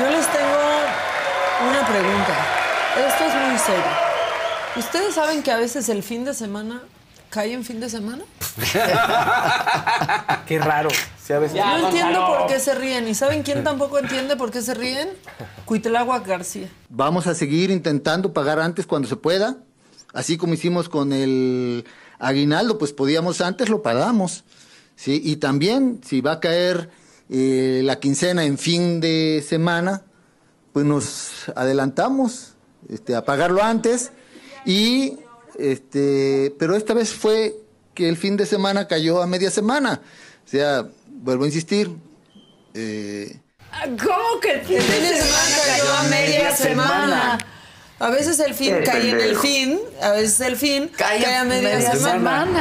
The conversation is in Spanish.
Yo les tengo una pregunta. Esto es muy serio. ¿Ustedes saben que a veces el fin de semana cae en fin de semana? Qué raro. Sí, a veces- no entiendo por qué se ríen. ¿Y saben quién tampoco entiende por qué se ríen? Cuitlagua García. Vamos a seguir intentando pagar antes cuando se pueda, así como hicimos con el aguinaldo, pues podíamos antes, lo pagamos. ¿sí? Y también, si va a caer eh, la quincena en fin de semana, pues nos adelantamos este, a pagarlo antes. Y, este, pero esta vez fue que el fin de semana cayó a media semana. O sea, vuelvo a insistir. eh, ¿Cómo que el fin El fin de semana cayó a media semana? A veces el fin cae en el fin, a veces el fin cae, Cae a media, media semana. semana.